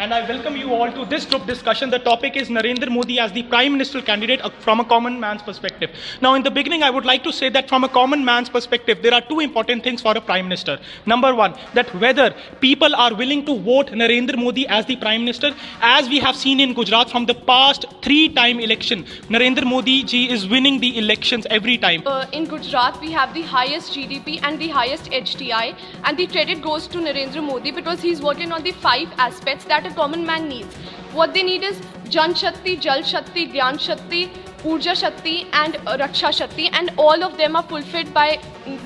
and I welcome you all to this group discussion. The topic is Narendra Modi as the Prime Minister candidate uh, from a common man's perspective. Now, in the beginning, I would like to say that from a common man's perspective, there are two important things for a Prime Minister. Number one, that whether people are willing to vote Narendra Modi as the Prime Minister, as we have seen in Gujarat from the past three-time election, Narendra Modi ji is winning the elections every time. Uh, in Gujarat, we have the highest GDP and the highest HDI, and the credit goes to Narendra Modi because he's working on the five aspects that a common man needs. What they need is Jan Shakti, Jal Shakti, Gyan Shakti, Urja Shakti, and uh, Raksha Shakti, and all of them are fulfilled by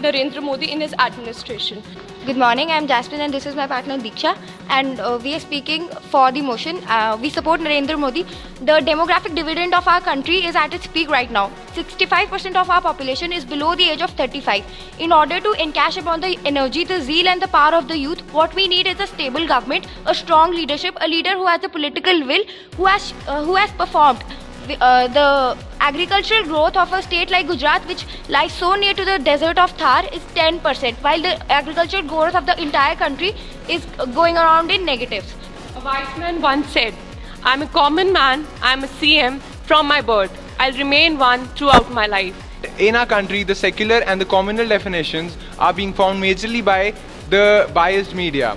Narendra Modi in his administration. Good morning, I'm Jasmine and this is my partner Diksha and uh, we are speaking for the motion. Uh, we support Narendra Modi. The demographic dividend of our country is at its peak right now. 65% of our population is below the age of 35. In order to encash upon the energy, the zeal and the power of the youth, what we need is a stable government, a strong leadership, a leader who has the political will, who has, uh, who has performed the, uh, the agricultural growth of a state like Gujarat, which lies so near to the desert of Thar, is 10%, while the agricultural growth of the entire country is going around in negatives. A wise man once said, I'm a common man, I'm a CM from my birth. I'll remain one throughout my life. In our country, the secular and the communal definitions are being formed majorly by the biased media.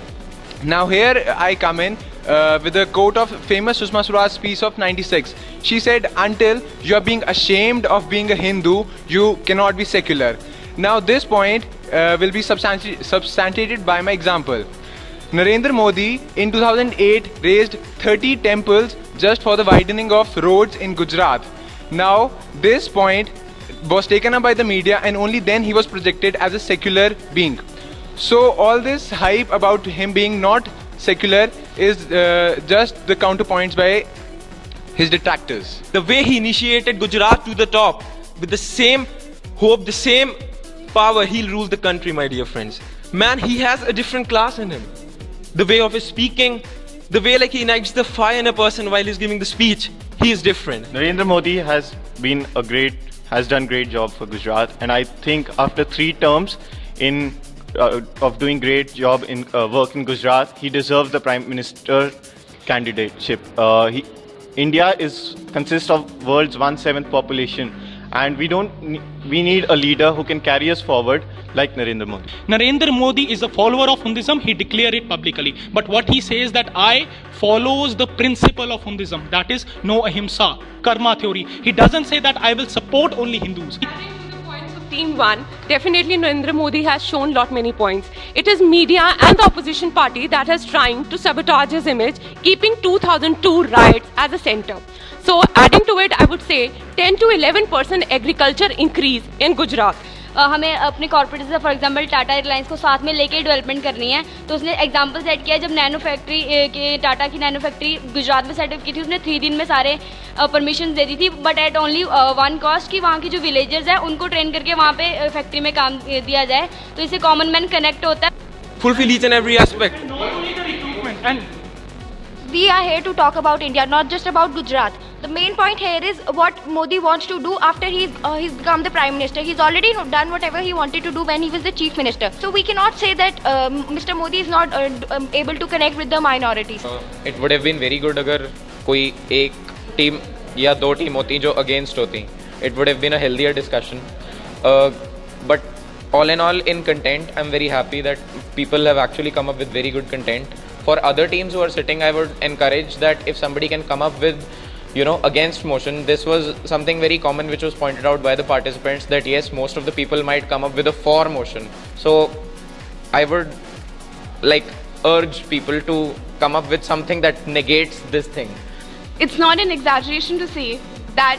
Now here I come in uh, with a quote of famous Sushma Swaraj speech of 96. She said, until you are being ashamed of being a Hindu, you cannot be secular. Now this point uh, will be substanti substantiated by my example. Narendra Modi in 2008 raised 30 temples just for the widening of roads in Gujarat. Now this point was taken up by the media and only then he was projected as a secular being. So all this hype about him being not secular is uh, just the counterpoints by his detractors. The way he initiated Gujarat to the top with the same hope, the same power, he'll rule the country, my dear friends. Man, he has a different class in him. The way of his speaking, the way like he ignites the fire in a person while he's giving the speech, he is different. Narendra Modi has been a great, has done great job for Gujarat, and I think after three terms in uh, of doing great job in uh, work in Gujarat, he deserves the Prime Minister candidateship. Uh, he, India is consists of world's one seventh population, and we don't we need a leader who can carry us forward like Narendra Modi. Narendra Modi is a follower of Hinduism. He declared it publicly. But what he says that I follows the principle of Hinduism. That is no ahimsa, karma theory. He doesn't say that I will support only Hindus. Team 1, definitely Narendra Modi has shown lot many points. It is media and the opposition party that has trying to sabotage his image, keeping 2002 riots as a center. So adding to it, I would say 10 to 11% agriculture increase in Gujarat. हमें अपने corporate से for example Tata airlines को साथ में लेके development करनी है तो उसने एग्ज़ाम्पल सेट किया जब नैनो फैक्ट्री के टाटा की नैनो फैक्ट्री गुजरात में सेटअप की थी उसने थ्री दिन में सारे परमिशन दे दी थी but at only one cost कि वहाँ की जो विलेजर्स हैं उनको ट्रेन करके वहाँ पे फैक्ट्री में काम दिया जाए तो इससे कॉमन मैन कनेक्ट होता है fulfill each and every aspect. And we are here to talk about India, not just about Gujarat. The main point here is what Modi wants to do after he's uh, he's become the prime minister. He's already done whatever he wanted to do when he was the chief minister. So we cannot say that um, Mr. Modi is not uh, um, able to connect with the minorities. Uh, it would have been very good अगर कोई एक team या दो team होती जो against होती it would have been a healthier discussion. Uh, but all in all, in content, I'm very happy that people have actually come up with very good content. For other teams who are sitting, I would encourage that if somebody can come up with, you know, against motion, this was something very common which was pointed out by the participants that yes, most of the people might come up with a for motion. So I would like urge people to come up with something that negates this thing. It's not an exaggeration to say that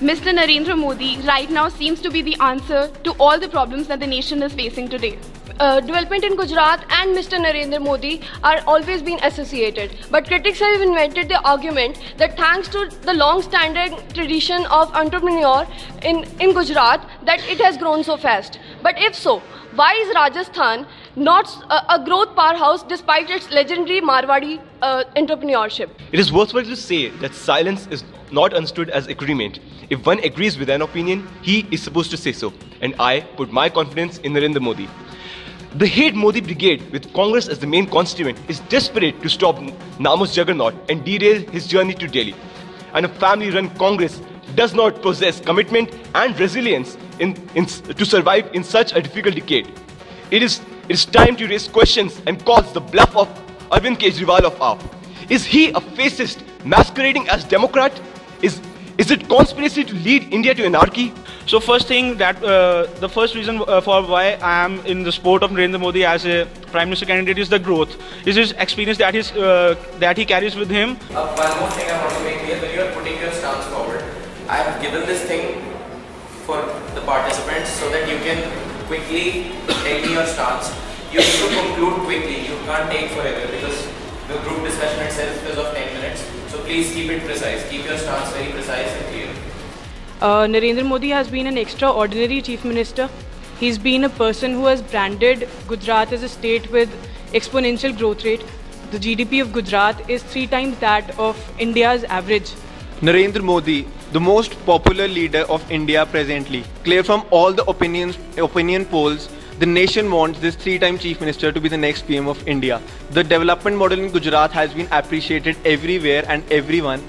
Mr. Narendra Modi right now seems to be the answer to all the problems that the nation is facing today. Uh, development in Gujarat and Mr. Narendra Modi are always been associated. But critics have invented the argument that thanks to the long-standing tradition of entrepreneur in, in Gujarat, that it has grown so fast. But if so, why is Rajasthan not a, a growth powerhouse despite its legendary Marwadi uh, entrepreneurship? It is worthwhile to say that silence is not understood as agreement. If one agrees with an opinion, he is supposed to say so. And I put my confidence in Narendra Modi. The Hate Modi Brigade, with Congress as the main constituent, is desperate to stop Namo's juggernaut and derail his journey to Delhi. And a family run Congress does not possess commitment and resilience in, in, to survive in such a difficult decade. It is, it is time to raise questions and calls the bluff of Arvind Kejriwal of AAP. Is he a fascist masquerading as Democrat? Is, is it conspiracy to lead India to anarchy? So first thing that uh, the first reason uh, for why I am in the sport of Narendra Modi as a prime minister candidate is the growth. Is his experience that his uh, that he carries with him. Uh, one more thing I want to make clear when you are putting your stance forward. I have given this thing for the participants so that you can quickly tell me your stance. You need to conclude quickly. You can't take forever because the group discussion itself is of 10 minutes. So please keep it precise. Keep your stance very precise and clear. Uh, Narendra Modi has been an extraordinary chief minister. He's been a person who has branded Gujarat as a state with exponential growth rate. The GDP of Gujarat is three times that of India's average. Narendra Modi, the most popular leader of India presently, clear from all the opinions, opinion polls the nation wants this three-time chief minister to be the next PM of India. The development model in Gujarat has been appreciated everywhere and everyone.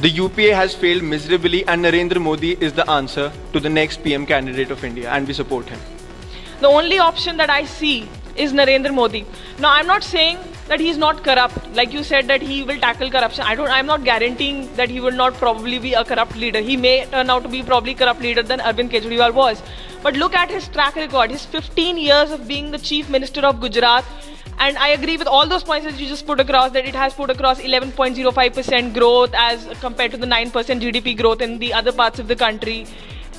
The UPA has failed miserably and Narendra Modi is the answer to the next PM candidate of India and we support him. The only option that I see is Narendra Modi. Now I'm not saying that he's not corrupt. Like you said that he will tackle corruption. I don't I'm not guaranteeing that he will not probably be a corrupt leader. He may turn out to be probably corrupt leader than Arvind Kejriwal was. But look at his track record, his 15 years of being the chief minister of Gujarat. And I agree with all those points that you just put across that it has put across 11.05% growth as compared to the 9% GDP growth in the other parts of the country,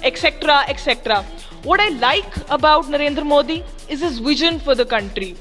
etc. etc. What I like about Narendra Modi is his vision for the country.